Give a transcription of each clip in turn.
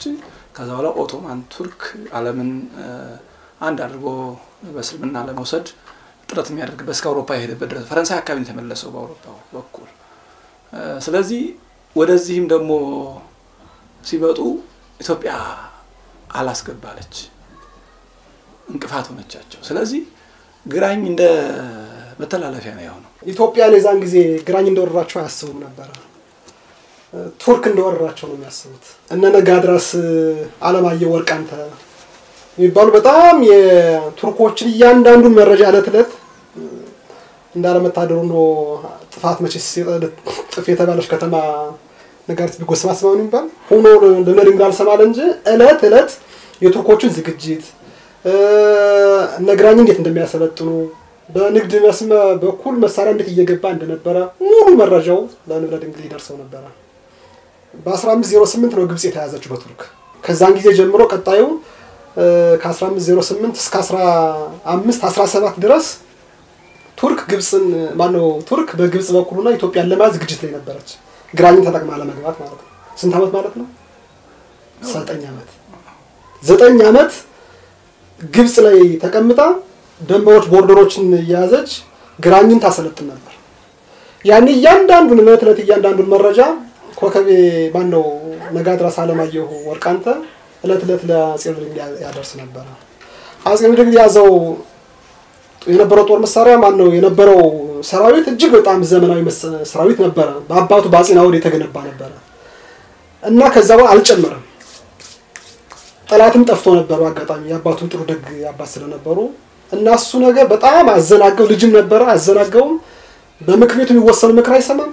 በውጭ ከዛ በኋላ ኦቶማን ቱርክ ዓለምን አንድ አድርጎ በእስልምና ለመውሰድ ጥረት የሚያደርግበት እስከ አውሮፓ የሄደበት ድረስ ፈረንሳይ አካባቢ የተመለሰው በአውሮፓ በኩል። ስለዚህ ወደዚህም ደግሞ ሲመጡ ኢትዮጵያ አላስገባለች። እንቅፋት ሆነቻቸው። ስለዚህ ግራኝ እንደ መተላለፊያ ነው የሆነው ኢትዮጵያን የዛን ጊዜ ግራኝ እንደወረራቸው አያስቡም ነበረ ቱርክ እንደወረራቸው ነው የሚያስቡት እነ ነጋድራስ አለማየሁ ወርቃንተ የሚባሉ በጣም የቱርኮችን እያንዳንዱን መረጃ እለት እለት እንዳለመታደሩ ነው ጥፋት መቼ ጥፍ የተባለች ከተማ ነጋሪት ቢጎስም አስማውን የሚባል ሆኖ ልብነ ድንግል አልሰማለ እንጂ እለት እለት የቱርኮችን ዝግጅት እነ ግራኝ እንዴት እንደሚያሰለጥኑ በንግድ መስመ በኩል መሳሪያ እንዴት እየገባ እንደነበረ ሙሉ መረጃው ለንብለ ድንግል ይደርሰው ነበረ። በ1508 ነው ግብጽ የተያዘችው በቱርክ። ከዛን ጊዜ ጀምሮ ቀጣዩ ከ1508 እስከ 15 17 ድረስ ቱርክ ግብፅን ማነው ቱርክ በግብጽ በኩልና ኢትዮጵያን ለመያዝ ዝግጅት ላይ ነበረች። ግራኝን ተጠቅማ ለመግባት ማለት ነው። ስንት ዓመት ማለት ነው? ዘጠኝ ዓመት ዘጠኝ ዓመት ግብጽ ላይ ተቀምጣ ደንበሮች ቦርደሮችን እየያዘች ግራኝን ታሰለጥን ነበር። ያን እያንዳንዱን እለት እለት እያንዳንዱን መረጃ ኮከቤ ማን ነው ነጋድራስ አለማየሁ ወርቃንተ እለት እለት ለአጼ ምኒልክ ያደርስ ነበረ። አጼ ምኒልክ ያዘው የነበረው ጦር መሳሪያ ማን ነው የነበረው ሰራዊት እጅግ በጣም ዘመናዊ ሰራዊት ነበረ። በአባቱ በአጼ ናኦድ የተገነባ ነበረ እና ከዛ በኋላ አልጨመረም። ጠላትም ጠፍቶ ነበሩ። አጋጣሚ የአባቱን ጥሩ ደግ አባት ስለነበሩ እና እሱ ነገር በጣም አዘናገው። ልጅም ነበረ አዘናገውም። በምክር ቤቱ የሚወሰኑ ምክር አይሰማም፣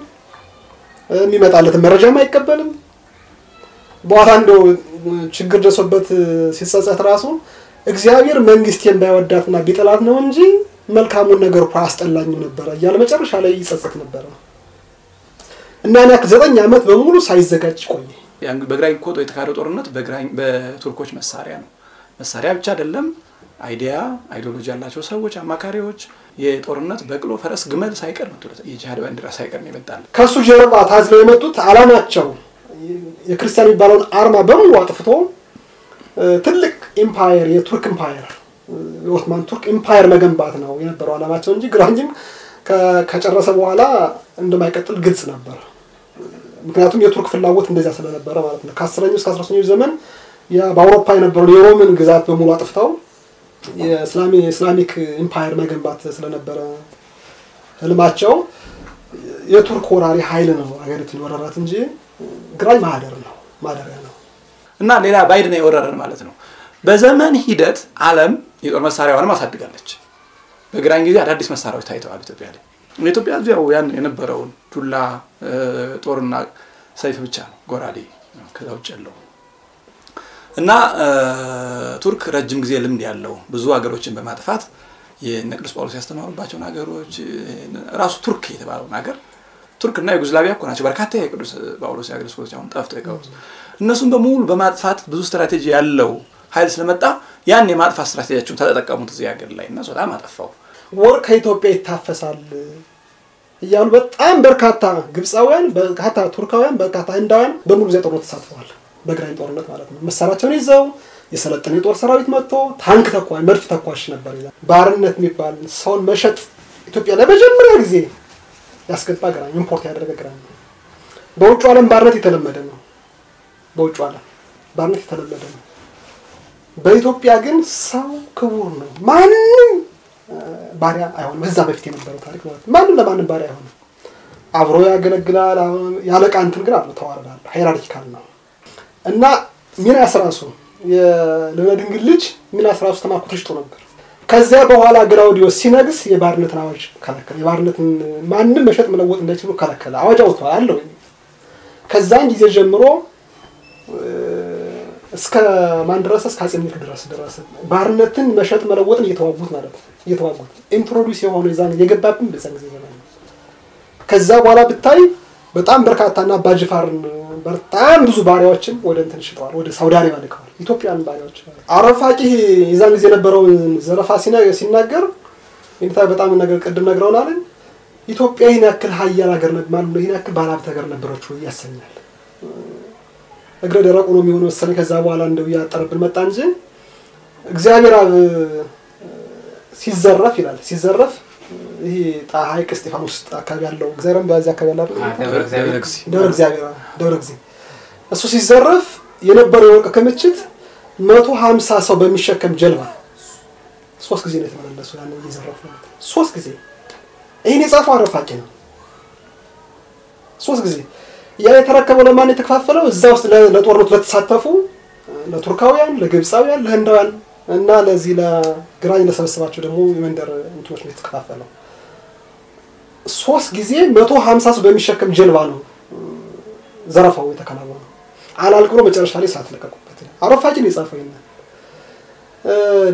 የሚመጣለትን መረጃም አይቀበልም። በኋላ እንደው ችግር ደርሶበት ሲጸጸት ራሱ እግዚአብሔር መንግስቴን ባይወዳትና ቢጠላት ነው እንጂ መልካሙን ነገር እኮ አያስጠላኝም ነበረ እያለ መጨረሻ ላይ ይጸጸት ነበረ እና ያ ዘጠኝ ዓመት በሙሉ ሳይዘጋጅ ቆየ። በግራኝ እኮ የተካሄደው ጦርነት በቱርኮች መሳሪያ ነው። መሳሪያ ብቻ አይደለም፣ idea ideology ያላቸው ሰዎች፣ አማካሪዎች፣ የጦርነት በቅሎ፣ ፈረስ፣ ግመል ሳይቀር የጂሃድ ባንዲራ ሳይቀር ነው ይመጣል። ከእሱ ጀርባ ታዝለው የመጡት አላማቸው የክርስቲያን የሚባለውን አርማ በሙሉ አጥፍቶ ትልቅ empire የቱርክ empire የኦትማን ቱርክ empire መገንባት ነው የነበረው አላማቸው እንጂ ግራኝም ከጨረሰ በኋላ እንደማይቀጥል ግልጽ ነበር። ምክንያቱም የቱርክ ፍላጎት እንደዚያ ስለነበረ ማለት ነው። ከአስረኛው እስከ አስራ ሶስተኛው ዘመን በአውሮፓ የነበረውን የሮምን ግዛት በሙሉ አጥፍተው የ Islamic empire መገንባት ስለነበረ ህልማቸው የቱርክ ወራሪ ኃይል ነው ሀገሪቱን የወረራት እንጂ ግራኝ ማህደር ነው ማደሪያ ነው። እና ሌላ ባይድ ነው የወረረን ማለት ነው። በዘመን ሂደት ዓለም የጦር መሳሪያዋንም አሳድጋለች። በግራኝ ጊዜ አዳዲስ መሳሪያዎች ታይተዋል ኢትዮጵያ ላይ። ኢትዮጵያ ያው ያን የነበረውን ዱላ ጦርና ሰይፍ ብቻ ነው ጎራዴ፣ ከዛ ውጭ ያለው እና ቱርክ ረጅም ጊዜ ልምድ ያለው ብዙ ሀገሮችን በማጥፋት የእነ ቅዱስ ጳውሎስ ያስተማሩባቸውን ሀገሮች ራሱ ቱርክ የተባለውን ሀገር ቱርክ እና ዩጎዝላቪያ እኮ ናቸው በርካታ የቅዱስ ጳውሎስ የሀገር ስፖርቶች አሁን ጠፍተው የቀሩት። እነሱም በሙሉ በማጥፋት ብዙ ስትራቴጂ ያለው ኃይል ስለመጣ ያን የማጥፋት ስትራቴጂያቸውን ተጠቀሙት እዚህ ሀገር ላይ እና በጣም አጠፋው። ወርቅ ከኢትዮጵያ ይታፈሳል እያሉ በጣም በርካታ ግብፃውያን፣ በርካታ ቱርካውያን፣ በርካታ ህንዳውያን በሙሉ ጦርነት ተሳትፈዋል። በግራኝ ጦርነት ማለት ነው። መሳሪያቸውን ይዘው የሰለጠነ የጦር ሰራዊት መጥቶ ታንክ ተኳሽ፣ መድፍ ተኳሽ ነበር። ባርነት የሚባል ሰውን መሸጥ ኢትዮጵያ ለመጀመሪያ ጊዜ ያስገባ ግራኝ import ያደረገ ግራኝ በውጭ ዓለም ባርነት የተለመደ ነው። በውጭ ዓለም ባርነት የተለመደ ነው። በኢትዮጵያ ግን ሰው ክቡር ነው። ማንም ባሪያ አይሆንም። እዛ በፊት የነበረው ታሪክ ማለት ማንም ለማንም ባሪያ አይሆንም። አብሮ ያገለግላል። ያለቃ እንትን ግን አለ ተዋረዳለ hierarchical ነው እና ሚናስ ራሱ የልብነ ድንግል ልጅ ሚናስ ራሱ ተማርኮ ተሽጦ ነበር። ከዚያ በኋላ ግላውዲዮስ ሲነግስ የባርነትን አዋጅ ከለከለ። የባርነትን ማንም መሸጥ መለወጥ እንዳይችሉ ከለከለ። አዋጅ አውጥቷል አለው። ከዛን ጊዜ ጀምሮ እስከ ማን ድረስ እስከ አጼ ምኒልክ ድረስ ደረሰ። ባርነትን መሸጥ መለወጥን እየተዋጉት ማለት ነው። እየተዋጉት introduce የሆነ የዛን የገባብን በዛን ጊዜ ዘመን ከዛ በኋላ ብታይ በጣም በርካታና አባጅፋርን በጣም ብዙ ባሪያዎችን ወደ እንትን ሽጠዋል። ወደ ሳውዲ አረቢያ ልከዋል። ኢትዮጵያን ባሪያዎች አረፋቂ የዛን ጊዜ የነበረውን ዘረፋ ሲናገር ይንታ በጣም ነገር ቅድም ነግረውናል። ኢትዮጵያ ይህን ያክል ሀያል ሀገር ማለት ነው፣ ይህን ያክል ባለሀብት ሀገር ነበረች ወይ ያሰኛል። እግረ ደረቁ ነው የሚሆን መሰለኝ። ከዛ በኋላ እንደው እያጠረብን መጣ እንጂ እግዚአብሔር አብ ሲዘረፍ ይላል ሲዘረፍ ይሄ ሐይቅ እስጢፋኖስ አካባቢ ያለው እግዚአብሔርም በዚህ አካባቢ ያለው ደብረ እግዚአብሔር ደብረ እግዚአብሔር ደብረ ጊዜ እሱ ሲዘረፍ የነበረው የወርቅ ክምችት መቶ ሀምሳ ሰው በሚሸከም ጀልባ ሶስት ጊዜ ነው የተመለሱ። ያን እየዘረፉ ሶስት ጊዜ ይህን የጻፈው አረፋቂ ነው። ሶስት ጊዜ ያ የተረከበው ለማን የተከፋፈለው? እዛ ውስጥ ለጦርነቱ ለተሳተፉ ለቱርካውያን፣ ለግብፃውያን፣ ለህንዳውያን እና ለዚህ ለግራኝ ለሰበሰባቸው ደግሞ የመንደር እንትኖች ነው የተከፋፈለው። ሶስት ጊዜ መቶ ሀምሳ ሰው በሚሸከም ጀልባ ነው ዘረፋው የተከናወነው። አላልቅ መጨረሻ ላይ ሰዓት ለቀቁበት። አረፋቂ ነው የጻፈው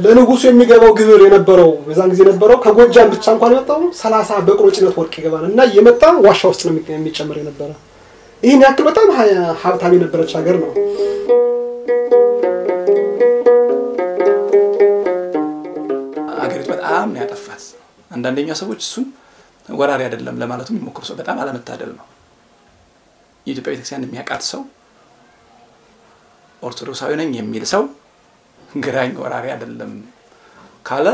ለንጉሱ የሚገባው ግብር የነበረው በዛን ጊዜ የነበረው ከጎጃም ብቻ እንኳን የመጣው ሰላሳ በቅሎ ጭነት ወርቅ ይገባል እና እየመጣ ዋሻ ውስጥ ነው የሚጨምር የነበረ። ይህን ያክል በጣም ሀብታም የነበረች ሀገር ነው። በጣም ያጠፋት። አንዳንደኛ ሰዎች እሱን ወራሪ አይደለም ለማለቱ የሚሞክሩ ሰው በጣም አለመታደል ነው። የኢትዮጵያ ቤተክርስቲያን የሚያውቃት ሰው ኦርቶዶክሳዊ ነኝ የሚል ሰው ግራኝ ወራሪ አይደለም ካለ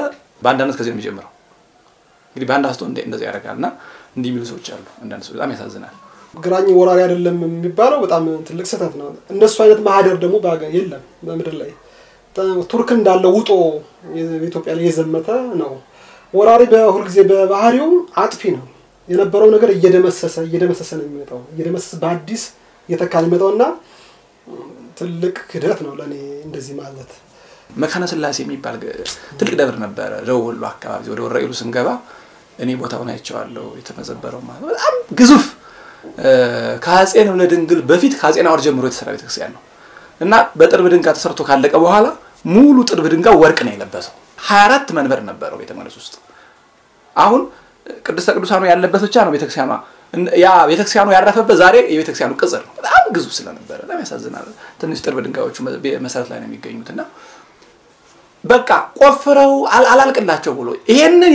በአንዳነት ከዚህ ነው የሚጀምረው። እንግዲህ በአንድ አስቶ እንደዚህ ያደርጋል እና እንዲህ የሚሉ ሰዎች አሉ። አንዳንድ ሰው በጣም ያሳዝናል። ግራኝ ወራሪ አይደለም የሚባለው በጣም ትልቅ ስህተት ነው። እነሱ አይነት ማህደር ደግሞ የለም በምድር ላይ። ቱርክ እንዳለ ውጦ በኢትዮጵያ ላይ የዘመተ ነው። ወራሪ በሁልጊዜ በባህሪው አጥፊ ነው። የነበረው ነገር እየደመሰሰ እየደመሰሰ ነው የሚመጣው እየደመሰሰ በአዲስ እየተካ የሚመጣው እና ትልቅ ክህደት ነው ለእኔ እንደዚህ ማለት። መካነ ስላሴ የሚባል ትልቅ ደብር ነበረ ደቡብ ወሎ አካባቢ። ወደ ወረኢሉ ስንገባ እኔ ቦታውን አይቼዋለሁ። የተመዘበረው ማለት በጣም ግዙፍ ከአፄ ንብለ ድንግል በፊት ከአፄ ናዖር ጀምሮ የተሰራ ቤተክርስቲያን ነው እና በጥርብ ድንጋይ ተሰርቶ ካለቀ በኋላ ሙሉ ጥርብ ድንጋይ ወርቅ ነው የለበሰው። ሀያ አራት መንበር ነበረው ቤተ መቅደስ ውስጥ። አሁን ቅድስተ ቅዱሳኑ ያለበት ብቻ ነው ቤተክርስቲያኗ። ያ ቤተክርስቲያኑ ያረፈበት ዛሬ የቤተክርስቲያኑ ቅጽር ነው። በጣም ግዙፍ ስለነበረ በጣም ያሳዝናል። ትንሽ ጥርብ ድንጋዮቹ መሰረት ላይ ነው የሚገኙት እና በቃ ቆፍረው አላልቅላቸው ብሎ ይሄንን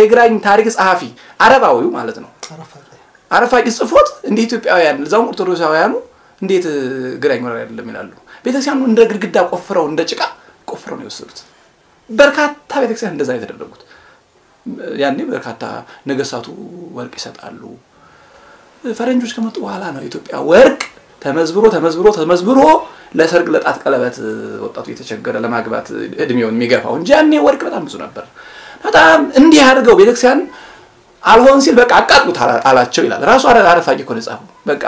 የግራኝ ታሪክ ጸሐፊ አረባዊው ማለት ነው አረፋቂ ጽፎት እንደ ኢትዮጵያውያን እዛውም ኦርቶዶክሳውያኑ እንዴት ግራኝ ወራሪ አይደለም ይላሉ። ቤተክርስቲያኑ እንደ ግድግዳ ቆፍረው እንደ ጭቃ ቆፍረው ነው የወሰዱት። በርካታ ቤተክርስቲያን እንደዛ የተደረጉት። ያኔ በርካታ ነገስታቱ ወርቅ ይሰጣሉ። ፈረንጆች ከመጡ በኋላ ነው ኢትዮጵያ ወርቅ ተመዝብሮ ተመዝብሮ ተመዝብሮ ለሰርግ ለጣት ቀለበት ወጣቱ የተቸገረ ለማግባት እድሜውን የሚገፋው እንጂ ያኔ ወርቅ በጣም ብዙ ነበር። በጣም እንዲህ አድርገው ቤተክርስቲያን አልሆን ሲል በቃ አቃጥሉት አላቸው ይላል። ራሱ አረፋቂ እኮ ነው በቃ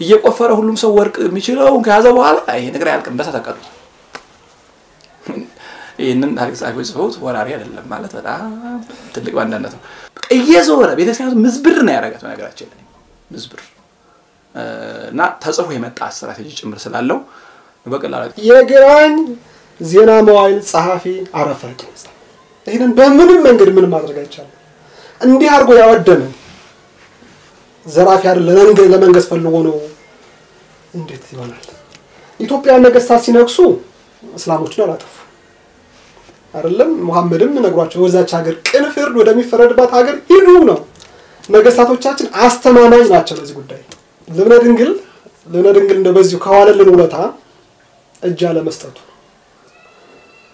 እየቆፈረ ሁሉም ሰው ወርቅ የሚችለውን ከያዘ በኋላ ይሄ ነገር አያልቅም፣ በሳት አቃጥሉት። ይህንን ታሪክ ጸሐፊዎች ጽፈውት ወራሪ አይደለም ማለት በጣም ትልቅ ባንዳነት ነው። እየዞረ ቤተክርስቲያኑ ምዝብር ነው ያደረጋት በነገራችን ላይ። ምዝብር። እና ተጽፎ የመጣ ስትራቴጂ ጭምር ስላለው በቀላሉ የግራኝ ዜና መዋዕል ጸሐፊ አረፋቂ ይህንን በምንም መንገድ ምን ማድረግ አይቻልም። እንዲህ አድርጎ ያወደመን ዘራፊ አይደል ለመንገስ ፈልጎ ነው። እንዴት ይሆናል? ኢትዮጵያ ነገስታት ሲነግሱ እስላሞችን አላጠፉ አይደለም። ሙሐመድም ነግሯቸው ወዛች ሀገር ቅን ፍርድ ወደሚፈረድባት ሀገር ሂዱ ነው። ነገስታቶቻችን አስተማማኝ ናቸው ለዚህ ጉዳይ። ልብነ ድንግል ልብነ ድንግል እንደ በዚሁ ከዋለልን ውለታ እጅ አለመስጠቱ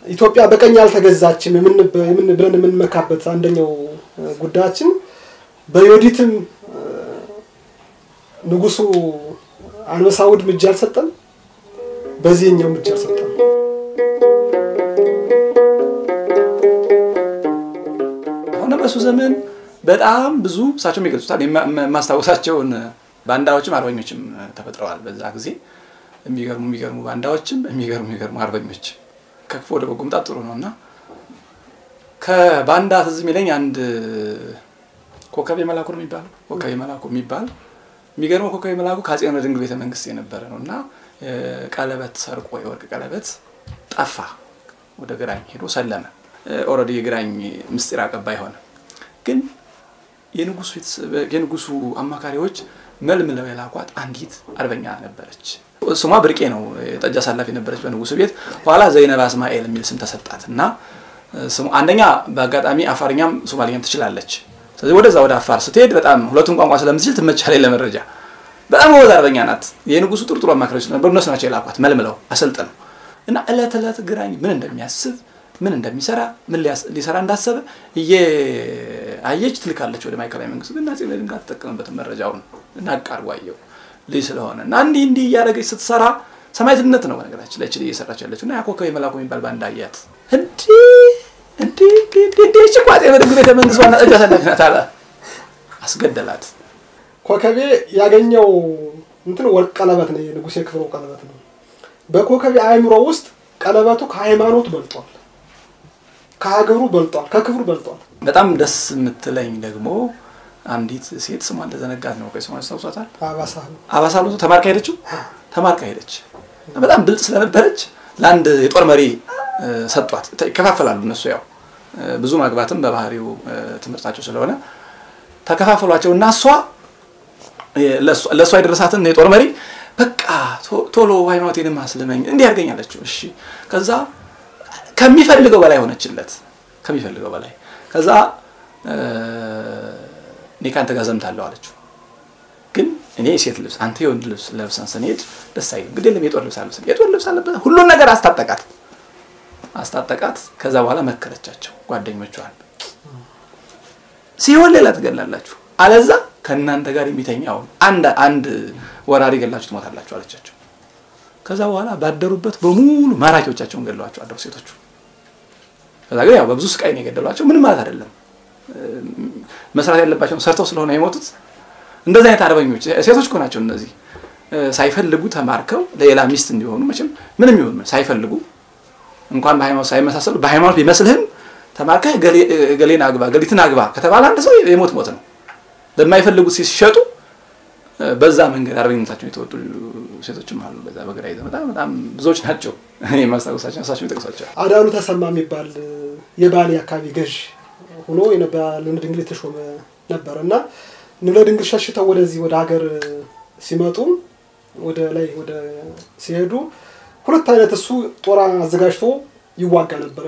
ኢትዮጵያ በቀኝ አልተገዛችም ብለን የምንመካበት አንደኛው ጉዳያችን በዮዲትም ንጉሱ አንበሳውድም እጅ አልሰጠም፣ በዚህኛውም እጅ አልሰጠም። ሆነ በሱ ዘመን በጣም ብዙ እሳቸውም ይገልጹታል። የማስታወሳቸውን ባንዳዎችም አርበኞችም ተፈጥረዋል። በዛ ጊዜ የሚገርሙ የሚገርሙ ባንዳዎችም የሚገርሙ የሚገርሙ አርበኞች ከክፉ ወደ በጎ ጥሩ ነው እና ከባንዳ ትዝ የሚለኝ አንድ ኮከቤ መላኩ ነው የሚባለው ኮከቤ መላኩ የሚባል የሚገርመው ኮከቤ መላኩ ከአፄ ንብለ ድንግል ቤተ መንግስት የነበረ ነው እና ቀለበት ሰርቆ የወርቅ ቀለበት ጠፋ። ወደ ግራኝ ሄዶ ሰለመ። already የግራኝ ምስጢር አቀባይ ሆነ። ግን የንጉሱ አማካሪዎች መልምለው የላኳት አንዲት አርበኛ ነበረች። ስሟ ብርቄ ነው። ጠጅ አሳላፊ ነበረች በንጉሱ ቤት። ኋላ ዘይነብ አስማኤል የሚል ስም ተሰጣት እና አንደኛ በአጋጣሚ አፋርኛም ሶማሊኛም ትችላለች። ስለዚህ ወደዛ ወደ አፋር ስትሄድ በጣም ሁለቱም ቋንቋ ስለምትችል ትመቻለች ለመረጃ በጣም ጎበዝ አርበኛ ናት። የንጉሱ ጥሩ ጥሩ አማካሪዎች ነበሩ። እነሱ ናቸው የላኳት መልምለው አሰልጥነው እና እለት እለት ግራኝ ምን እንደሚያስብ ምን እንደሚሰራ ምን ሊሰራ እንዳሰበ እየአየች ትልካለች ወደ ማዕከላዊ መንግስቱ። ግን አፄ ምኒልክ አትጠቀምበትም መረጃውን አየው ልጅ ስለሆነ እና እንዲህ እንዲህ እያደረገች ስትሰራ ሰማዕትነት ነው በነገራችን ላይ ችል እየሰራች ያለችው እና ያኮከብ የመላኩ የሚባል ባንድ አያት። እንዲህ እች እኮ አፄ ምኒልክ ቤተ መንግስት ዋና ጠጅ አሳላፊ ናት አለ። አስገደላት። ኮከቤ ያገኘው እንትን ወርቅ ቀለበት ነው፣ የንጉሴ ክብሮ ቀለበት ነው። በኮከቤ አእምሮ ውስጥ ቀለበቱ ከሃይማኖት በልጧል፣ ከሀገሩ በልጧል፣ ከክብሩ በልጧል። በጣም ደስ የምትለኝ ደግሞ አንዲት ሴት ስሟ እንደዘነጋት ነው። ስሟን ያስታውሷታል? አባሳሉ ተማርካ ሄደችው። ተማርካ ሄደች። በጣም ብልጥ ስለነበረች ለአንድ የጦር መሪ ሰጧት። ይከፋፈላሉ እነሱ ያው ብዙ ማግባትም በባህሪው ትምህርታቸው ስለሆነ ተከፋፈሏቸው እና እሷ ለእሷ የደረሳትን የጦር መሪ በቃ ቶሎ ሃይማኖቴንም አስልመኝ እንዲህ ያርገኛለችው። እሺ ከዛ ከሚፈልገው በላይ ሆነችለት፣ ከሚፈልገው በላይ ከዛ እኔ ከአንተ ጋር ዘምታለሁ አለችው። ግን እኔ የሴት ልብስ አንተ የወንድ ልብስ ለብሰን ስንሄድ ደስ አይልም። ግድ የለም የጦር ልብስ አለብሰን የጦር ልብስ አለበት ሁሉን ነገር አስታጠቃት አስታጠቃት። ከዛ በኋላ መከረቻቸው ጓደኞቿን ሲሆን ሌላ ትገላላችሁ፣ አለዛ ከእናንተ ጋር የሚተኛውን አንድ አንድ ወራሪ ገላችሁ ትሞታላችሁ አለቻቸው። ከዛ በኋላ ባደሩበት በሙሉ ማራኪዎቻቸውን ገለዋቸው አደሩ ሴቶቹ። ከዛ ግን ያው በብዙ ስቃይ ነው የገደሏቸው። ምንም ማለት አይደለም። መስራት ያለባቸውን ሰርተው ስለሆነ የሞቱት እንደዚህ አይነት አርበኞች ሴቶች እኮ ናቸው እነዚህ ሳይፈልጉ ተማርከው ለሌላ ሚስት እንዲሆኑ መቼም ምንም ይሁን ሳይፈልጉ እንኳን በሃይማኖት ሳይመሳሰሉ በሃይማኖት ቢመስልህም ተማርከህ ገሌን አግባ ገሊትን አግባ ከተባለ አንድ ሰው የሞት ሞት ነው። ለማይፈልጉት ሲሸጡ በዛ መንገድ አርበኝነታቸውን የተወጡ ሴቶችም አሉ። በዛ በግራ ይዘው በጣም በጣም ብዙዎች ናቸው። የማስታወሳቸው እሳቸው ይጠቅሷቸው። አዳሉ ተሰማ የሚባል የባሌ አካባቢ ገዥ ሆኖ ንብለ ድንግል የተሾመ ነበር እና ንብለ ድንግል ሸሽተው ወደዚህ ወደ ሀገር ሲመጡ ወደ ላይ ወደ ሲሄዱ ሁለት አይነት እሱ ጦር አዘጋጅቶ ይዋጋ ነበር።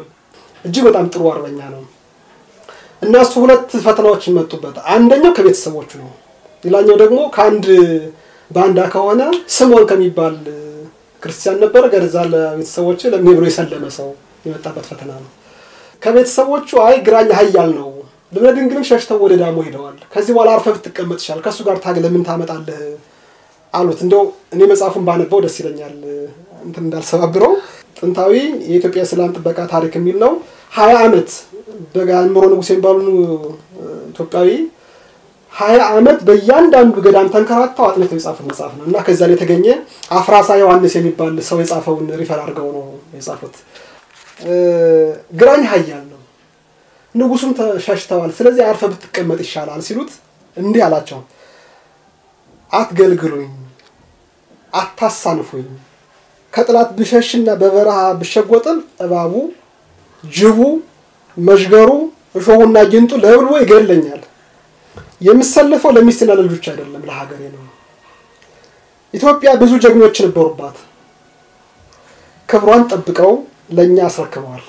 እጅግ በጣም ጥሩ አርበኛ ነው እና እሱ ሁለት ፈተናዎች ይመጡበት። አንደኛው ከቤተሰቦቹ ነው። ሌላኛው ደግሞ ከአንድ ባንዳ ከሆነ ስሞን ከሚባል ክርስቲያን ነበረ ገዛ ለቤተሰቦች ብሎ የሰለመ ሰው የመጣበት ፈተና ነው። ከቤተሰቦቹ አይ ግራኝ ሀያል ነው ልብነ ድንግልም ሸሽተው ወደ ዳሞ ሄደዋል። ከዚህ በኋላ አርፈህ ብትቀመጥ ይሻል፣ ከእሱ ጋር ታግለህ ምን ታመጣለህ አሉት። እንደው እኔ መጽሐፉን ባነበው ደስ ይለኛል እንትን እንዳልሰባብረው። ጥንታዊ የኢትዮጵያ የሰላም ጥበቃ ታሪክ የሚል ነው። ሀያ ዓመት በጋምሮ ንጉሥ የሚባሉ ኢትዮጵያዊ ሀያ ዓመት በእያንዳንዱ ገዳም ተንከራተው አጥንተው የጻፉት መጽሐፍ ነው እና ከዚያ ላይ የተገኘ አፍራሳ ዮሐንስ የሚባል ሰው የጻፈውን refer አድርገው ነው የጻፉት። ግራኝ ሀያል ንጉሱም ተሸሽተዋል። ስለዚህ አርፈህ ብትቀመጥ ይሻላል ሲሉት እንዲህ አላቸው፣ አትገልግሉኝ፣ አታሳንፉኝ። ከጥላት ብሸሽና በበረሃ ብሸጎጥም እባቡ፣ ጅቡ፣ መዥገሩ፣ እሾሁና ጊንጡ ለብልቦ ይገለኛል። የምሰልፈው ለሚስትና ለልጆች አይደለም ለሀገሬ ነው። ኢትዮጵያ ብዙ ጀግኖች ነበሩባት። ክብሯን ጠብቀው ለእኛ አስረክበዋል።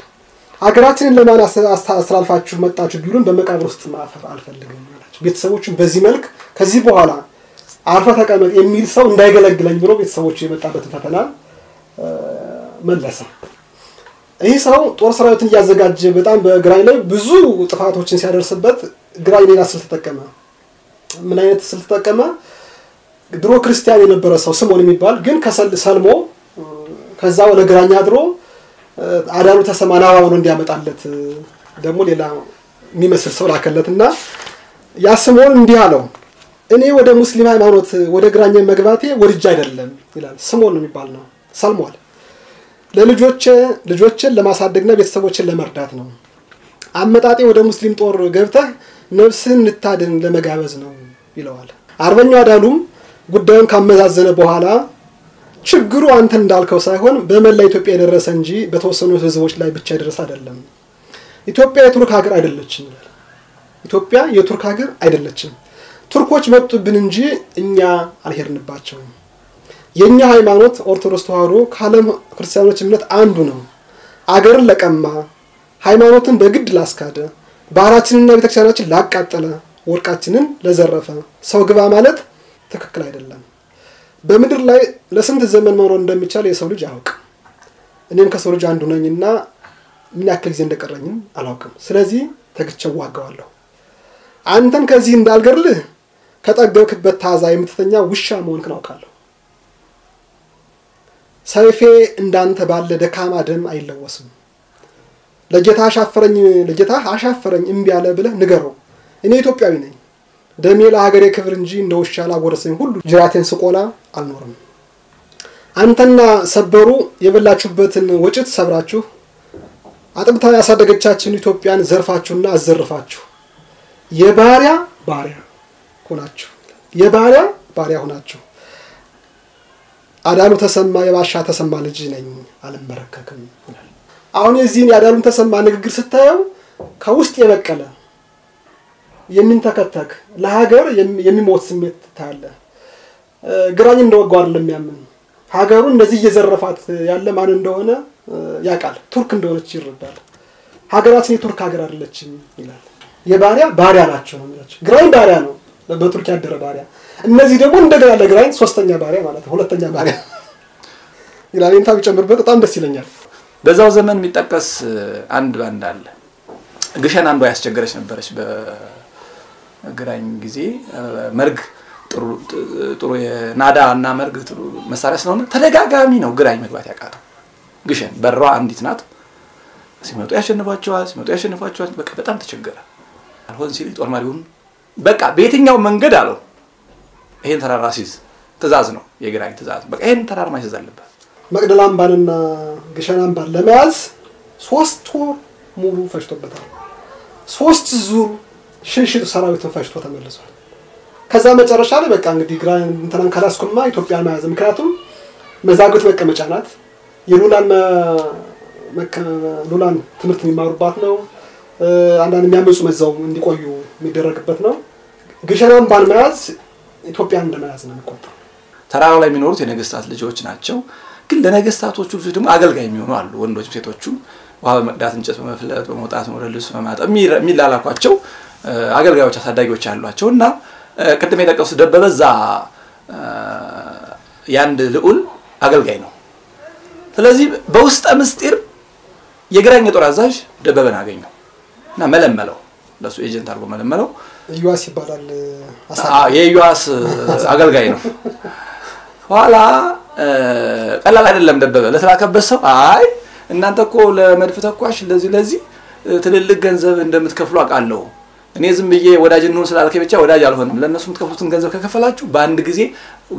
ሀገራችንን ለማን አስተላልፋችሁ መጣችሁ ቢሉን በመቃብር ውስጥ ማፈር አልፈልግም አላቸው። ቤተሰቦቹን በዚህ መልክ ከዚህ በኋላ አርፈ ተቀመጥ የሚል ሰው እንዳይገለግለኝ ብሎ ቤተሰቦቹ የመጣበትን ፈተና መለሰ። ይህ ሰው ጦር ሰራዊትን እያዘጋጀ በጣም በግራኝ ላይ ብዙ ጥፋቶችን ሲያደርስበት ግራኝ ሌላ ስልት ተጠቀመ። ምን አይነት ስልት ተጠቀመ? ድሮ ክርስቲያን የነበረ ሰው ስሞን የሚባል ግን ሰልሞ ከዛ ወደ ግራኝ አድሮ አዳሉ ተሰማ ናባ ብሎ እንዲያመጣለት ደግሞ ሌላ የሚመስል ሰው ላከለት እና ያ ስሞን እንዲህ አለው፣ እኔ ወደ ሙስሊም ሃይማኖት ወደ ግራኝ መግባቴ ወድጄ አይደለም ይላል። ስሞን የሚባል ነው። ሰልሟል። ለልጆቼ ልጆችን ለማሳደግና ቤተሰቦችን ለመርዳት ነው። አመጣጤ ወደ ሙስሊም ጦር ገብተህ ነፍስህን ልታድን ለመጋበዝ ነው ይለዋል። አርበኛው አዳሉም ጉዳዩን ካመዛዘነ በኋላ ችግሩ አንተ እንዳልከው ሳይሆን በመላ ኢትዮጵያ የደረሰ እንጂ በተወሰኑ ህዝቦች ላይ ብቻ የደረሰ አይደለም። ኢትዮጵያ የቱርክ ሀገር አይደለችም ኢትዮጵያ የቱርክ ሀገር አይደለችም። ቱርኮች መጡብን እንጂ እኛ አልሄድንባቸውም። የእኛ ሃይማኖት ኦርቶዶክስ ተዋህዶ ከዓለም ክርስቲያኖች እምነት አንዱ ነው። አገርን ለቀማ፣ ሃይማኖትን በግድ ላስካደ፣ ባህላችንና ቤተክርስቲያናችን ላቃጠለ፣ ወርቃችንን ለዘረፈ ሰው ግባ ማለት ትክክል አይደለም። በምድር ላይ ለስንት ዘመን መኖር እንደሚቻል የሰው ልጅ አያውቅም። እኔም ከሰው ልጅ አንዱ ነኝና ምን ያክል ጊዜ እንደቀረኝም አላውቅም። ስለዚህ ተግቼ ዋጋዋለሁ። አንተን ከዚህ እንዳልገድልህ ከጠገብክበት ታዛ የምትተኛ ውሻ መሆንክን አውቃለሁ። ሰይፌ እንዳንተ ባለ ደካማ ደም አይለወስም። ለጌታ አሻፈረኝ ለጌታ አሻፈረኝ እምቢ አለ ብለህ ንገረው። እኔ ኢትዮጵያዊ ነኝ። ደሜ ለሀገሬ ክብር እንጂ እንደ ውሻ ላጎረሰኝ ሁሉ ጅራቴን ስቆላ አልኖርም። አንተና ሰበሩ የበላችሁበትን ወጭት ሰብራችሁ አጥብታ ያሳደገቻችን ኢትዮጵያን ዘርፋችሁና አዘርፋችሁ የባሪያ ባሪያ ሆናችሁ የባሪያ ባሪያ ሆናችሁ አዳሉ ተሰማ የባሻ ተሰማ ልጅ ነኝ አልመረከክም ይላል። አሁን የዚህን የአዳሉን ተሰማ ንግግር ስታየው ከውስጥ የበቀለ የሚንተከተክ ለሀገር የሚሞት ስሜት ታያለህ። ግራኝ እንደወጋው አይደለም የሚያምን ሀገሩ እንደዚህ እየዘረፋት ያለ ማን እንደሆነ ያውቃል። ቱርክ እንደሆነች ይረዳል። ሀገራችን የቱርክ ሀገር አይደለችም ይላል። የባሪያ ባሪያ ናቸው ነው የሚላቸው። ግራኝ ባሪያ ነው፣ በቱርክ ያደረ ባሪያ። እነዚህ ደግሞ እንደገና ለግራኝ ሶስተኛ ባሪያ ማለት ነው፣ ሁለተኛ ባሪያ ይላል። ይንታ ቢጨምርበት በጣም ደስ ይለኛል። በዛው ዘመን የሚጠቀስ አንድ ባንድ አለ። ግሸን አንዷ ያስቸገረች ነበረች። በግራኝ ጊዜ መርግ ጥሩ የናዳ እና መርግ ጥሩ መሳሪያ ስለሆነ ተደጋጋሚ ነው ግራኝ መግባት ያቃተው። ግሸን በሯ አንዲት ናት። ሲመጡ ያሸንፏቸዋል፣ ሲመጡ ያሸንፏቸዋል። በቃ በጣም ተቸገረ። አልሆን ሲል ጦር መሪውን በቃ በየትኛው መንገድ አለው ይሄን ተራራ ሲይዝ ትእዛዝ ነው የግራኝ ትእዛዝ። በቃ ይሄን ተራራ ማስያዝ አለበት። መቅደላ አምባንና ግሸን አምባን ለመያዝ ሶስት ወር ሙሉ ፈጅቶበታል። ሶስት ዙር ሽንሽጥ ሰራዊትን ፈጅቶ ተመልሷል። ከዛ መጨረሻ ላይ በቃ እንግዲህ ግራ እንትናን ካላስኩማ ኢትዮጵያን መያዝ ምክንያቱም መዛግብት መቀመጫ ናት። የሉላን ሉላን ትምህርት የሚማሩባት ነው። አንዳንድ የሚያመፁ መዛው እንዲቆዩ የሚደረግበት ነው። ግሸን አምባን መያዝ ኢትዮጵያን እንደመያዝ ነው የሚቆጠረው። ተራራው ላይ የሚኖሩት የነገስታት ልጆች ናቸው። ግን ለነገስታቶቹ ልጆች ደግሞ አገልጋይ የሚሆኑ አሉ። ወንዶችም ሴቶቹም ውሃ በመቅዳት እንጨት በመፍለጥ በመውጣት ወደ ልብስ በማጠብ የሚላላኳቸው አገልጋዮች አሳዳጊዎች አሏቸው እና ቅድም የጠቀሱት ደበበ እዛ የአንድ ልዑል አገልጋይ ነው። ስለዚህ በውስጠ ምስጢር የግራኝ የጦር አዛዥ ደበበን አገኘው እና መለመለው፣ ለሱ agent አድርጎ መለመለው። ኢዩዋስ ይባላል። የኢዩዋስ አገልጋይ ነው። ኋላ ቀላል አይደለም ደበበ ለተላከበት ሰው አይ እናንተ እኮ ለመድፍ ተኳሽ ለዚህ ለዚህ ትልልቅ ገንዘብ እንደምትከፍሉ አውቃለሁ እኔ ዝም ብዬ ወዳጅ እንሆን ስላልከኝ ብቻ ወዳጅ አልሆንም። ለእነሱ የምትከፍሉትን ገንዘብ ከከፈላችሁ በአንድ ጊዜ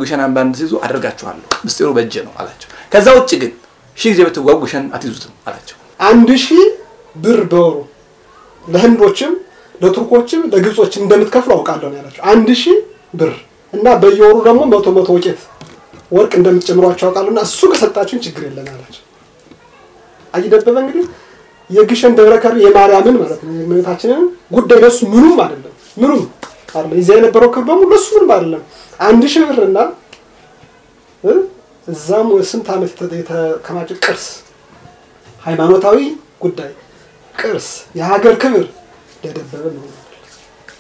ግሸን አምባን ሲይዙ አደርጋችኋለሁ። ምስጢሩ በእጄ ነው አላቸው። ከዛ ውጭ ግን ሺህ ጊዜ ብትዋጉ ግሸን አትይዙትም አላቸው። አንድ ሺህ ብር በወሩ ለህንዶችም ለቱርኮችም ለግብጾችም እንደምትከፍሉ አውቃለሁ ነው ያላቸው። አንድ ሺህ ብር እና በየወሩ ደግሞ መቶ መቶ ወቄት ወርቅ እንደምትጨምሯቸው አውቃለሁ እና እሱ ከሰጣችሁን ችግር የለም አላቸው። አይደበበ እንግዲህ የግሸን ደብረ ከርቤ የማርያምን ማለት ነው የእመቤታችንን ጉዳይ ለሱ ምኑም አይደለም፣ ምኑም አይደለም። እዚያ የነበረው ክብር በሙሉ ለሱ ምንም አይደለም። አንድ ሺህ ብርና እዛም ስንት ዓመት የተከማቸ ቅርስ፣ ሃይማኖታዊ ጉዳይ፣ ቅርስ፣ የሀገር ክብር ለደበበ ነው።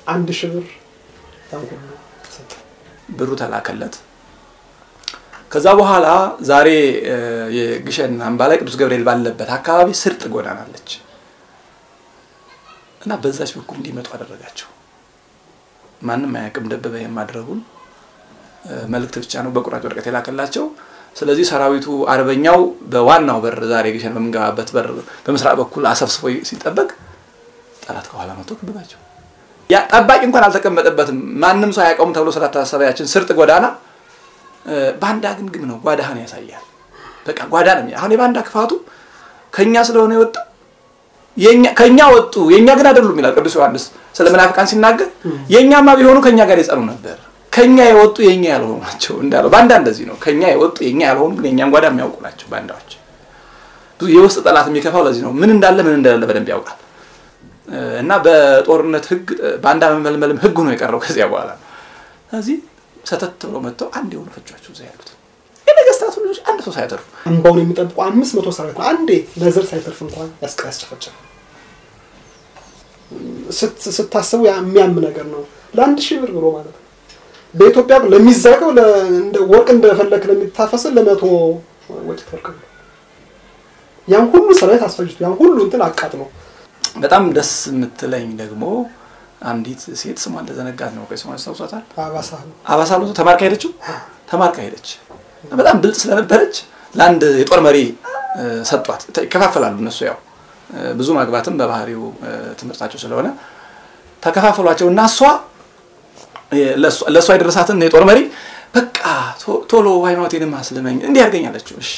አንድ ሺህ ብር ያን ሁሉ ብሩ ተላከለት። ከዛ በኋላ ዛሬ የግሸን አምባ ላይ ቅዱስ ገብርኤል ባለበት አካባቢ ስርጥ ጎዳና አለች እና በዛች በኩል እንዲመጡ አደረጋቸው። ማንም አያውቅም ደበበ የማድረጉን መልእክት ብቻ ነው በቁራጭ ወረቀት የላከላቸው። ስለዚህ ሰራዊቱ አርበኛው በዋናው በር ዛሬ ግሸን በምንገባበት በር በምስራቅ በኩል አሰብስቦ ሲጠበቅ ጠላት ከኋላ መጥቶ ከበባቸው። ጠባቂ እንኳን አልተቀመጠበትም። ማንም ሰው አያውቀውም ተብሎ ስላታሰበ ያችን ስርጥ ጎዳና ባንዳ ግምግም ነው። ጓዳህን ያሳያል። በቃ ጓዳ ነው። አሁን የባንዳ ክፋቱ ከኛ ስለሆነ የወጣው ከኛ ወጡ የኛ ግን አይደሉም ይላል ቅዱስ ዮሐንስ ስለ መናፍቃን ሲናገር፣ የኛማ ቢሆኑ ከኛ ጋር የጸኑ ነበር። ከኛ የወጡ የኛ ያልሆኑ ናቸው እንዳለው ባንዳ እንደዚህ ነው። ከኛ የወጡ የኛ ያልሆኑ ግን የኛን ጓዳ የሚያውቁ ናቸው ባንዳዎች። ብዙ የውስጥ ጠላት የሚከፋው ለዚህ ነው። ምን እንዳለ ምን እንደሌለ በደንብ ያውቃል። እና በጦርነት ህግ ባንዳ መመልመልም ህግ ነው የቀረው ከዚያ በኋላ ስለዚህ ሰተት ብለው መጥተው አንድ የሆኑ ፈጇቸው እዛ ያሉት የነገስታቱ ልጆች አንድ ሰው ሳይተርፉ አምባውን የሚጠብቁ አምስት መቶ ሰራዊት አንዴ ለዘር ሳይተርፍ እንኳን ያስጨፈጨፈ ስታስቡ የሚያም ነገር ነው። ለአንድ ሺህ ብር ብሎ ማለት ነው። በኢትዮጵያ ለሚዛቀው ወርቅ እንደፈለክ ለሚታፈስን ለመቶ ወጭት ወርቅ ነው። ያን ሁሉ ሰራዊት አስፈጅቶ ያን ሁሉ እንትን አቃጥሎ በጣም ደስ የምትለኝ ደግሞ አንዲት ሴት ስሟ እንደዘነጋት ነው። ቆይ ስሟን አስታውሷታል? አባሳ ሎቶ ተማርካ ሄደችው። ተማርካ ሄደች። በጣም ብልጥ ስለነበረች ለአንድ የጦር መሪ ሰጧት። ይከፋፈላሉ እነሱ ያው ብዙ ማግባትም በባህሪው ትምህርታቸው ስለሆነ ተከፋፈሏቸው እና እሷ ለእሷ የደረሳትን የጦር መሪ በቃ ቶሎ ሃይማኖቴንም አስልመኝ እንዲህ ያድርገኛለችው። እሺ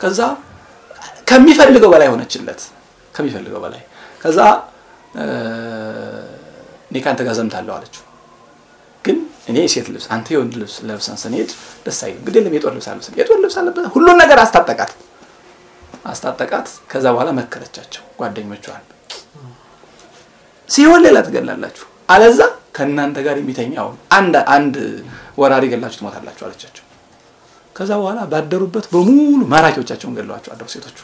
ከዛ ከሚፈልገው በላይ ሆነችለት፣ ከሚፈልገው በላይ ከዛ እኔ ከአንተ ጋር ዘምታለሁ አለችው። ግን እኔ የሴት ልብስ አንተ የወንድ ልብስ ለብሰን ስንሄድ ደስ አይልም። ግድ የለም የጦር ልብስ አለብሰን የጦር ልብስ አለበት ሁሉን ነገር አስታጠቃት አስታጠቃት። ከዛ በኋላ መከረቻቸው ጓደኞቿን ሲሆን ሌላ ትገላላችሁ፣ አለዛ ከእናንተ ጋር የሚተኛውን አንድ አንድ ወራሪ ገላችሁ ትሞታላችሁ አለቻቸው። ከዛ በኋላ ባደሩበት በሙሉ ማራኪዎቻቸውን ገለዋቸው አደሩ ሴቶቹ።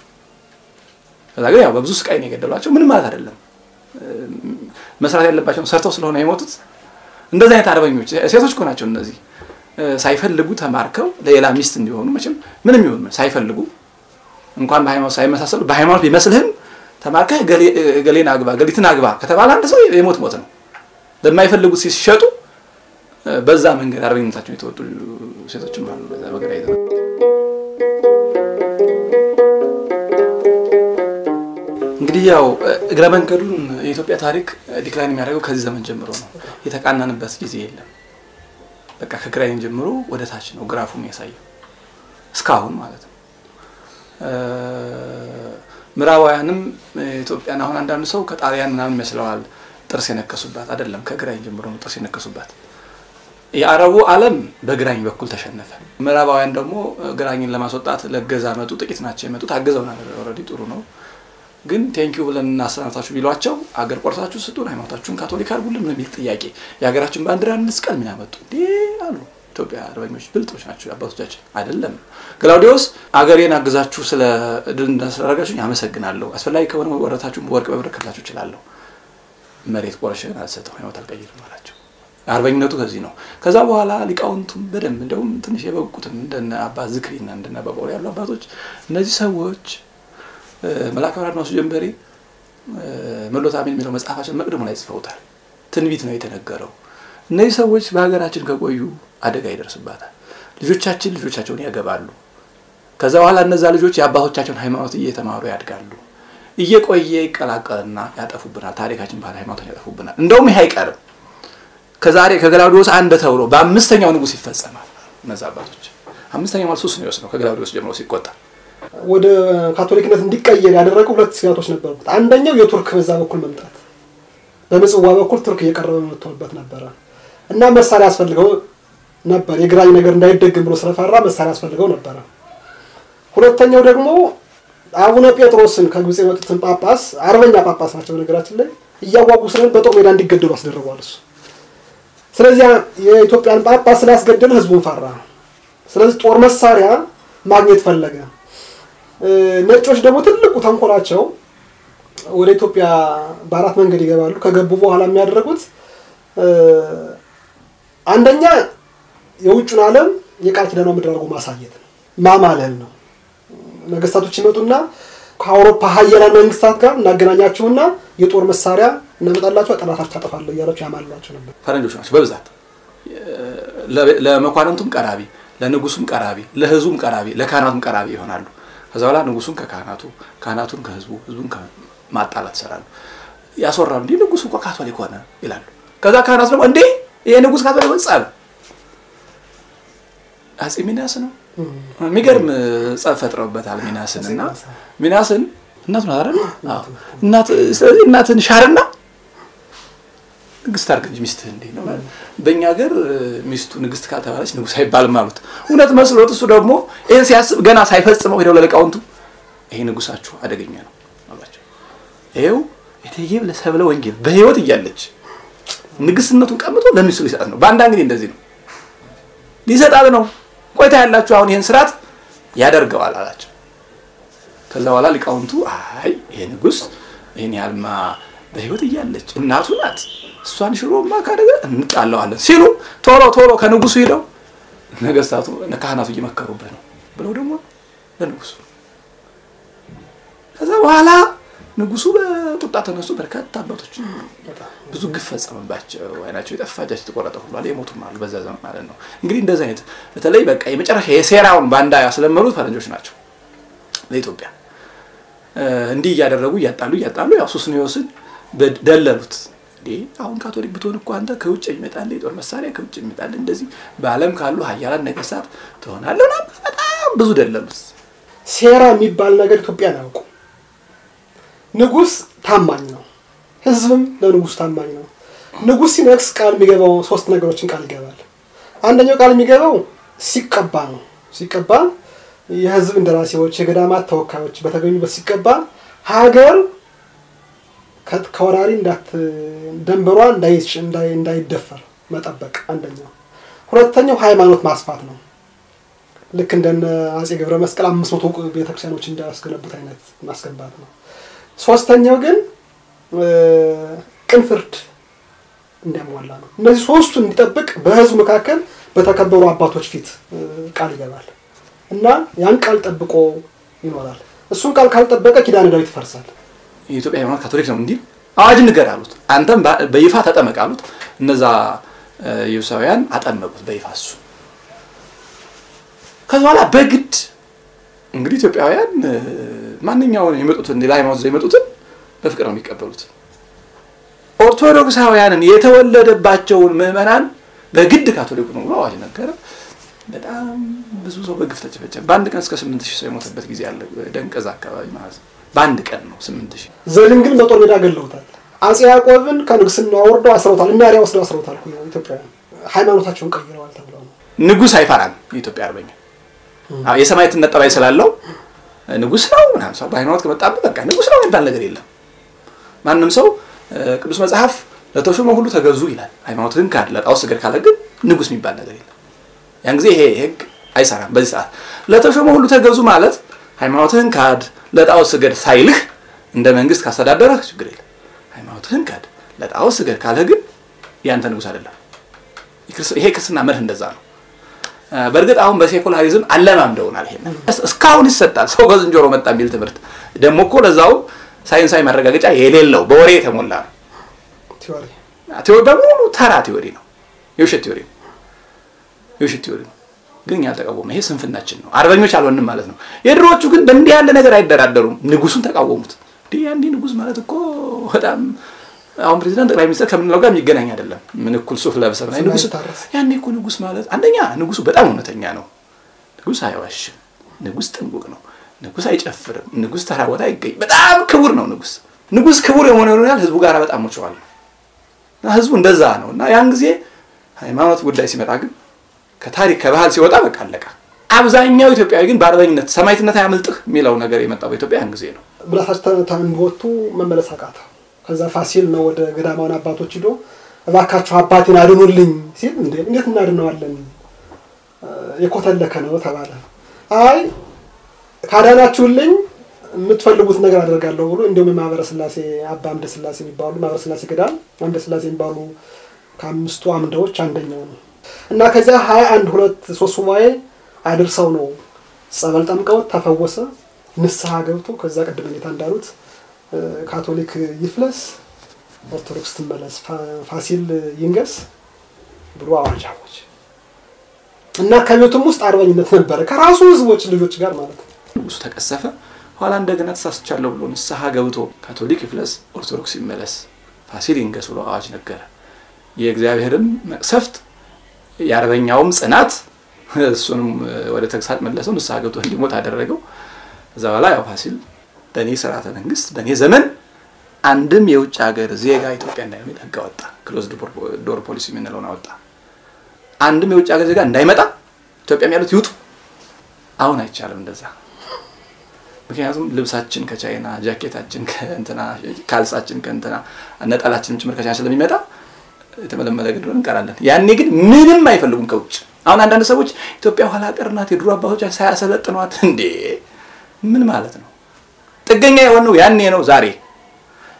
ከዛ ግን ያው በብዙ ስቃይ ነው የገደሏቸው። ምንም ማለት አይደለም። መስራት ያለባቸውን ሰርተው ስለሆነ የሞቱት እንደዚህ አይነት አርበኞች ሴቶች እኮ ናቸው እነዚህ። ሳይፈልጉ ተማርከው ለሌላ ሚስት እንዲሆኑ መቼም ምንም ይሁን ሳይፈልጉ እንኳን በሃይማኖት ሳይመሳሰሉ በሃይማኖት ቢመስልህም ተማርከህ ገሌን አግባ ገሊትን አግባ ከተባለ አንድ ሰው የሞት ሞት ነው። ለማይፈልጉት ሲሸጡ በዛ መንገድ አርበኝነታቸውን የተወጡ ሴቶችም አሉ። በዛ እንግዲህ ያው እግረ መንገዱን የኢትዮጵያ ታሪክ decline የሚያደርገው ከዚህ ዘመን ጀምሮ ነው። የተቃናንበት ጊዜ የለም። በቃ ከግራኝ ጀምሮ ወደ ታች ነው graph ኡ የሚያሳየው እስካሁን ማለት ነው። ምዕራባውያንም ኢትዮጵያን አሁን አንዳንዱ ሰው ከጣሊያን ምናምን ይመስለዋል ጥርስ የነከሱባት አይደለም። ከግራኝ ጀምሮ ነው ጥርስ የነከሱባት። የአረቡ ዓለም በግራኝ በኩል ተሸነፈ። ምዕራባውያን ደግሞ ግራኝን ለማስወጣት ለገዛ መጡ። ጥቂት ናቸው የመጡት። አገዘውናል። already ጥሩ ነው ግን thank you ብለን እናሰናብታችሁ ቢሏቸው አገር ቆርሳችሁ ስጡን፣ ሃይማኖታችሁን ካቶሊክ አድርጉልን የሚል ጥያቄ የሀገራችን ባንዲራ እንስቀል ምን ያመጡ አሉ። ኢትዮጵያ አርበኞች ብልጦች ናቸው አባቶቻችን። አይደለም ግላውዲዮስ አገሬን አግዛችሁ ስለ ድል እንዳስደረጋችሁኝ አመሰግናለሁ። አስፈላጊ ከሆነ ወረታችሁን በወርቅ በብር ከፍላችሁ እችላለሁ። መሬት ቆርሼን አልሰጠው ሃይማኖት አልቀይርም አላቸው። አርበኝነቱ ከዚህ ነው። ከዛ በኋላ ሊቃውንቱም በደንብ እንደውም ትንሽ የበቁትም እንደነ አባ ዝክሪና እንደነ አባ ጳውሊ ያሉ አባቶች እነዚህ ሰዎች መልአከ ብርሃን አድማሱ ጀንበሬ መሎት አሜን የሚለው መጽሐፋችን መቅደሙ ላይ ጽፈውታል። ትንቢት ነው የተነገረው። እነዚህ ሰዎች በሀገራችን ከቆዩ አደጋ ይደርስባታል። ልጆቻችን ልጆቻቸውን ያገባሉ። ከዛ በኋላ እነዛ ልጆች የአባቶቻቸውን ሃይማኖት እየተማሩ ያድጋሉ። እየቆየ ይቀላቀልና ያጠፉብናል። ታሪካችን ባህል ሃይማኖትን ያጠፉብናል። እንደውም ይህ አይቀርም። ከዛሬ ከገላውዲዮስ አንድ ተብሎ በአምስተኛው ንጉሥ ይፈጸማል። እነዛ አባቶች አምስተኛው ማለት ሶስት ነው የወሰነው ከገላውዲዮስ ጀምሮ ሲቆጠር ወደ ካቶሊክነት እንዲቀየር ያደረገው ሁለት ስጋቶች ነበሩት። አንደኛው የቱርክ በዛ በኩል መምጣት፣ በምጽዋ በኩል ቱርክ እየቀረበ መጥቶበት ነበረ እና መሳሪያ ያስፈልገው ነበር። የግራኝ ነገር እንዳይደግም ብሎ ስለፈራ መሳሪያ ያስፈልገው ነበረ። ሁለተኛው ደግሞ አቡነ ጴጥሮስን ከግብፅ የመጡትን ጳጳስ አርበኛ ጳጳስ ናቸው ነገራችን ላይ እያዋጉ ስለሆነ በጦር ሜዳ እንዲገደሉ አስደርጓል እሱ። ስለዚህ የኢትዮጵያን ጳጳስ ስላስገደለ ህዝቡን ፈራ። ስለዚህ ጦር መሳሪያ ማግኘት ፈለገ። ነጮች ደግሞ ትልቁ ተንኮላቸው ወደ ኢትዮጵያ በአራት መንገድ ይገባሉ። ከገቡ በኋላ የሚያደርጉት አንደኛ የውጩን ዓለም የቃል ኪዳኗ ምድር አድርጎ ማሳየት ነው፣ ማማለል ነው። ነገስታቶች ይመጡና ከአውሮፓ ሀያላን መንግስታት ጋር እናገናኛችሁና የጦር መሳሪያ እናመጣላችሁ፣ ጠላታችሁ ታጠፋለሁ እያላችሁ ያማልሏቸው ነበር። ፈረንጆች ናቸው በብዛት ለመኳንንቱም ቀራቢ፣ ለንጉሱም ቀራቢ፣ ለህዝቡም ቀራቢ፣ ለካህናቱም ቀራቢ ይሆናሉ። ከዛ በኋላ ንጉሱን ከካህናቱ ካህናቱን ከህዝቡ ህዝቡን ማጣላት ይሰራሉ፣ ያስወራሉ። እንዲህ ንጉሱ እኮ ካቶሊክ ሆነ ይላሉ። ከዛ ካህናቱ ደግሞ እንዴ ይሄ ንጉስ ካቶሊክ ሆነ ጸብ አጼ ሚናስ ነው የሚገርም ጸብ ፈጥረውበታል። ሚናስን እና ሚናስን እናቱ ናት አይደል? እናት ስለዚህ እናትን ሻርና ንግስት አድርግ እንጂ ሚስትህ እንዴ ነው። በእኛ ሀገር ሚስቱ ንግስት ካልተባለች ንጉስ አይባልም አሉት። እውነት መስሎት እሱ ደግሞ ይህን ሲያስብ ገና ሳይፈጽመው ሄደው ለሊቃውንቱ ይሄ ንጉሳችሁ አደገኛ ነው አሏቸው። ይኸው እቴጌ ሰብለ ወንጌል በህይወት እያለች ንግስትነቱን ቀምቶ ለሚስቱ ሊሰጣት ነው። በአንድ እንግዲህ እንደዚህ ነው ሊሰጣት ነው። ቆይታ ያላችሁ አሁን ይህን ስርዓት ያደርገዋል አላቸው። ከዛ በኋላ ሊቃውንቱ አይ ይሄ ንጉስ ይህን ያህልማ በህይወት እያለች እናቱ ናት። እሷን ሽሮማ ካደገ እንጣለዋለን ሲሉ ቶሎ ቶሎ ከንጉሱ ሂደው ነገስታቱ ካህናቱ እየመከሩበት ነው ብለው ደግሞ ለንጉሱ ከዛ በኋላ ንጉሱ በቁጣ ተነሱ። በርካታ አባቶች ብዙ ግፍ ፈጸመባቸው። አይናቸው የጠፋ እጃቸው የተቆረጠ ሁሉ አለ፣ የሞቱም አሉ በዛ ዘመን ማለት ነው። እንግዲህ እንደዚህ አይነት በተለይ በቃ የመጨረሻ የሴራውን ባንዳ ያስለመዱት ፈረንጆች ናቸው ለኢትዮጵያ። እንዲህ እያደረጉ እያጣሉ እያጣሉ ያው ሱስንዮስን ደለሉት። አሁን ካቶሊክ ብትሆን እኮ አንተ ከውጭ የሚመጣል የጦር መሳሪያ ከውጭ የሚመጣል እንደዚህ በዓለም ካሉ ሀያላን ነገስታት ትሆናለህ። በጣም ብዙ ደለሉት። ሴራ የሚባል ነገር ኢትዮጵያን አያውቁ። ንጉስ ታማኝ ነው፣ ህዝብም ለንጉስ ታማኝ ነው። ንጉስ ሲነግስ ቃል የሚገባው ሶስት ነገሮችን ቃል ይገባል። አንደኛው ቃል የሚገባው ሲቀባ ነው። ሲቀባ የህዝብ እንደራሴዎች፣ የገዳማት ተወካዮች በተገኙበት ሲቀባ ሀገር ከወራሪ ደንበሯ እንዳይደፈር መጠበቅ አንደኛው። ሁለተኛው ሃይማኖት ማስፋት ነው። ልክ እንደነ አጼ ገብረ መስቀል አምስት መቶ ቤተክርስቲያኖች እንዳያስገነቡት አይነት ማስገንባት ነው። ሶስተኛው ግን ቅን ፍርድ እንዲያሟላ ነው። እነዚህ ሶስቱ እንዲጠብቅ በህዝቡ መካከል በተከበሩ አባቶች ፊት ቃል ይገባል እና ያን ቃል ጠብቆ ይኖራል። እሱን ቃል ካልጠበቀ ኪዳነ ዳዊት ይፈርሳል። የኢትዮጵያ ሃይማኖት ካቶሊክ ነው እንዲህ አዋጅ ንገር አሉት። አንተም በይፋ ተጠመቅ አሉት። እነዛ ኢየሱሳውያን አጠመቁት በይፋ እሱ ከዚ በኋላ በግድ እንግዲህ ኢትዮጵያውያን ማንኛውን የመጡትን ሌላ ሃይማኖት የመጡትን በፍቅር ነው የሚቀበሉት። ኦርቶዶክሳውያንን የተወለደባቸውን ምዕመናን በግድ ካቶሊኩ ነው ብሎ አዋጅ ነገረ። በጣም ብዙ ሰው በግፍ ተጨፈጨፈ። በአንድ ቀን እስከ ስምንት ሺህ ሰው የሞተበት ጊዜ አለ። ደንቀዝ አካባቢ ማለት ነው። በአንድ ቀን ነው ስምንት ሺህ። ዘድንግል በጦር ሜዳ ገለውታል። አጼ ያዕቆብን ከንግስና ወርደው አስረውታል። የሚያሪያ ወስደው አስረውታል። ኢትዮጵያውያን ሃይማኖታቸውን ቀይረዋል ተብለው ነው። ንጉስ አይፈራም የኢትዮጵያ አርበኛ የሰማዕትነት ጠባይ ስላለው ንጉስ ነው ምናምን ሰው በሃይማኖት ከመጣብህ በቃ ንጉስ ነው የሚባል ነገር የለም። ማንም ሰው ቅዱስ መጽሐፍ ለተሾመ ሁሉ ተገዙ ይላል። ሃይማኖትህን ካድ ለጣዖት ስገድ ካለ ግን ንጉስ የሚባል ነገር የለም። ያን ጊዜ ይሄ ህግ አይሰራም። በዚህ ሰዓት ለተሾመ ሁሉ ተገዙ ማለት ሃይማኖትህን ካድ ለጣዖት ስገድ ሳይልህ እንደ መንግስት ካስተዳደረህ ችግር የለም። ሃይማኖትህን ካድ ለጣዖት ስገድ ካለ ግን ያንተ ንጉስ አይደለም። ይሄ ክርስትና መርህ እንደዛ ነው። በእርግጥ አሁን በ secularism አለማምደውናል። ይሄ እስካሁን ይሰጣል። ሰው ከዝንጀሮ መጣ የሚል ትምህርት ደግሞ እኮ ለዛው ሳይንሳዊ ማረጋገጫ የሌለው በወሬ የተሞላ ነው። theory በሙሉ ተራ theory ነው፣ የውሸት ቴዎሪ ነው፣ የውሸት ቴዎሪ ነው። ግን እኛ አልተቃወሙ። ይሄ ስንፍናችን ነው። አርበኞች አልሆንም ማለት ነው። የድሮዎቹ ግን በእንዲህ ያለ ነገር አይደራደሩም። ንጉሱን ተቃወሙት። እንዲህ ንጉስ ማለት እኮ በጣም አሁን ፕሬዚዳንት ጠቅላይ ሚኒስትር ከምንለው ጋር የሚገናኝ አይደለም። ምን እኩል ሱፍ ለብሰህ ነው ንጉስ? ያኔ እኮ ንጉስ ማለት አንደኛ ንጉሱ በጣም እውነተኛ ነው። ንጉስ አይዋሽም። ንጉስ ጥንቁቅ ነው። ንጉስ አይጨፍርም። ንጉስ ተራ ቦታ አይገኝ። በጣም ክቡር ነው ንጉስ። ንጉስ ክቡር የሆነ ያህል ህዝቡ ጋር በጣም ሞቸዋል። ህዝቡ እንደዛ ነው እና ያን ጊዜ ሃይማኖት ጉዳይ ሲመጣ ግን ከታሪክ ከባህል ሲወጣ በቃ አለቃ። አብዛኛው ኢትዮጵያዊ ግን በአርበኝነት ሰማዕትነት አያመልጥህ የሚለው ነገር የመጣው በኢትዮጵያ ያን ጊዜ ነው። ብላታቸው ተንቦቱ መመለስ አቃተው። ከዛ ፋሲል ነው ወደ ገዳማውን አባቶች ሂዶ እባካችሁ አባቴን አድኑልኝ ሲል እንዴት እናድነዋለን የኮተለከ ነው ተባለ። አይ ካዳናችሁልኝ የምትፈልጉት ነገር አደርጋለሁ ብሎ እንዲሁም የማህበረ ስላሴ አባ አምደ ስላሴ የሚባሉ ማህበረ ስላሴ ገዳም አምደ ስላሴ የሚባሉ ከአምስቱ አምደዎች አንደኛው ነው እና ከዚያ ሀያ አንድ ሁለት ሶስት ሱባኤ አድርሰው ነው ጸበል ጠምቀውት ተፈወሰ። ንስሐ ገብቶ ከዛ ቅድም ሁኔታ እንዳሉት ካቶሊክ ይፍለስ፣ ኦርቶዶክስ ትመለስ፣ ፋሲል ይንገስ ብሎ አዋጅ አወጀ እና ከቤቱም ውስጥ አርበኝነት ነበረ ከራሱ ህዝቦች ልጆች ጋር ማለት ነው። ንጉሱ ተቀሰፈ። ኋላ እንደገና ተሳስቻለሁ ብሎ ንስሐ ገብቶ ካቶሊክ ይፍለስ፣ ኦርቶዶክስ ይመለስ፣ ፋሲል ይንገስ ብሎ አዋጅ አስነገረ። የእግዚአብሔርም መቅሰፍት የአርበኛውም ጽናት እሱንም ወደ ተግሳጽ መለሰው። ንስሐ ገብቶ እንዲሞት አደረገው። ከዛ በኋላ ያው ፋሲል በእኔ ስርዓተ መንግስት በእኔ ዘመን አንድም የውጭ ሀገር ዜጋ ኢትዮጵያ እንዳይመጣ ህግ አወጣ። close door policy የምንለውን አወጣ። አንድም የውጭ ሀገር ዜጋ እንዳይመጣ ኢትዮጵያም ያሉት ይውጡ። አሁን አይቻልም እንደዛ። ምክንያቱም ልብሳችን ከቻይና፣ ጃኬታችን ከእንትና፣ ካልሳችን ከእንትና፣ ነጠላችንም ጭምር ከቻይና ስለሚመጣ የተመለመለ ግድ እንቀራለን። ያኔ ግን ምንም አይፈልጉም ከውጭ። አሁን አንዳንድ ሰዎች ኢትዮጵያ ኋላ ቀር ናት፣ የድሮ አባቶች ሳያሰለጥኗት እንዴ! ምን ማለት ነው? ጥገኛ የሆነው ያኔ ነው። ዛሬ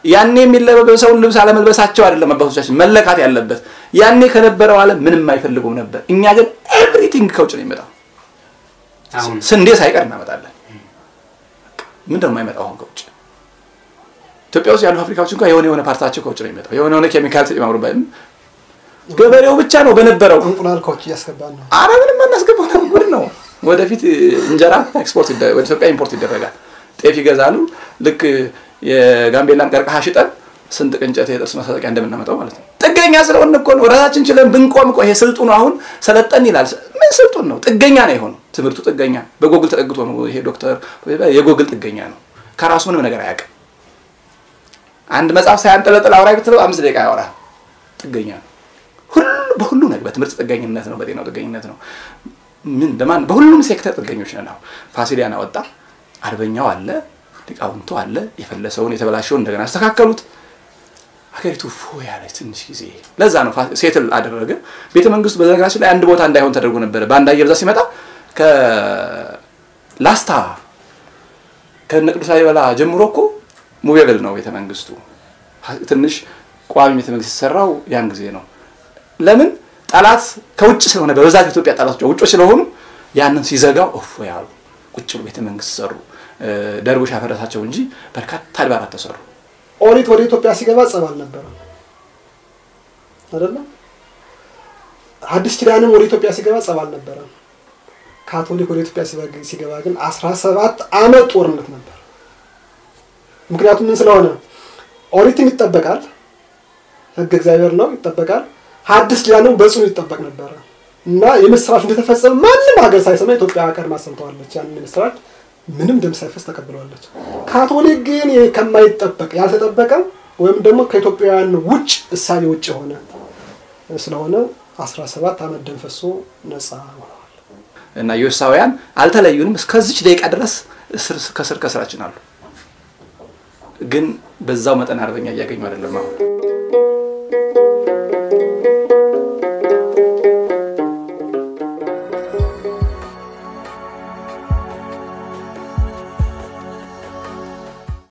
ያኔ የሚለበሰውን ልብስ አለመልበሳቸው አይደለም አባቶቻችን መለካት ያለበት። ያኔ ከነበረው ዓለም ምንም አይፈልጉም ነበር። እኛ ግን everything ከውጭ ነው የሚመጣው። ስንዴ ሳይቀር እናመጣለን። ምን ደግሞ የማይመጣው አሁን ከውጭ? ኢትዮጵያ ውስጥ ያሉ ፋብሪካዎች እንኳን የሆነ የሆነ part አቸው ከውጭ ነው የሚመጣው። የሆነ የሆነ ኬሚካል ተጨማምሮበት ገበሬው ብቻ ነው በነበረው እንቁላል ከውጭ እያስገባን ነው። አረ ምንም አናስገባው ነው ጉድ ነው። ወደፊት እንጀራ ኤክስፖርት ወደ ኢትዮጵያ import ይደረጋል። ጤፍ ይገዛሉ። ልክ የጋምቤላን ቀርቀሃ ሽጠን ስንጥቅ እንጨት የጥርስ ማስታጠቂያ እንደምናመጣው ማለት ነው። ጥገኛ ስለሆን እኮ ነው። ራሳችን ችለን ብንቆም እኮ ይሄ ስልጡን አሁን ሰለጠን ይላል። ምን ስልጡን ነው? ጥገኛ ነው የሆነው ትምህርቱ። ጥገኛ በጎግል ተጠግቶ ነው ይሄ ዶክተር የጎግል ጥገኛ ነው። ከራሱ ምንም ነገር አያውቅም። አንድ መጽሐፍ ሳያንጠለጥል አውራ ብትለው አምስት ደቂቃ ያወራ ጥገኛ ነው። ሁሉ በሁሉ ነገር በትምህርት ጥገኝነት ነው፣ በጤናው ጥገኝነት ነው። ምን ለማን በሁሉም ሴክተር ጥገኞች ነን። ፋሲሊያን አወጣ፣ አርበኛው አለ፣ ሊቃውንቱ አለ። የፈለሰውን የተበላሸውን እንደገና አስተካከሉት። ሀገሪቱ ፎ ያለች ትንሽ ጊዜ ለዛ ነው ሴትል አደረገ። ቤተ መንግስቱ በነገራችን ላይ አንድ ቦታ እንዳይሆን ተደርጎ ነበረ። በአንድ አየር ብዛት ሲመጣ ከላስታ ከነ ቅዱስ ላሊበላ ጀምሮ እኮ ሙቤብል ነው ቤተ መንግስቱ። ትንሽ ቋሚ ቤተ መንግስት የተሰራው ያን ጊዜ ነው። ለምን ጠላት ከውጭ ስለሆነ በብዛት ኢትዮጵያ ጠላቶች ውጮች ስለሆኑ ያንን ሲዘጋው እፎ ያሉ ቁጭ ብሎ ቤተ መንግስት ሰሩ። ደርቡሽ ያፈረሳቸው እንጂ በርካታ አድባራት ተሰሩ። ኦሪት ወደ ኢትዮጵያ ሲገባ ጸብ አልነበረም አይደለም። አዲስ ኪዳንም ወደ ኢትዮጵያ ሲገባ ጸብ አልነበረም። ካቶሊክ ወደ ኢትዮጵያ ሲገባ ግን አስራ ሰባት አመት ጦርነት ነበር። ምክንያቱም ምን ስለሆነ ኦሪትም ይጠበቃል፣ ህግ እግዚአብሔር ነው ይጠበቃል። ሐዲስ ኪዳንም በጽኑ ይጠበቅ ነበረ እና የምስራች እንደተፈጸመ ማንም ሀገር ሳይሰማ ኢትዮጵያ ቀድማ ሰምተዋለች። ያንን የምስራች ምንም ደም ሳይፈስ ተቀብለዋለች። ካቶሊክ ግን ከማይጠበቅ ያልተጠበቀ ወይም ደግሞ ከኢትዮጵያውያን ውጭ እሳቤ ውጭ የሆነ ስለሆነ 17 ዓመት ደም ፈሶ ነፃ ሆነዋል። እና ዮሳውያን አልተለዩንም። እስከዚች ደቂቃ ድረስ ከስር ከስራችን አሉ። ግን በዛው መጠን አርበኛ እያገኙ አይደለም አሁን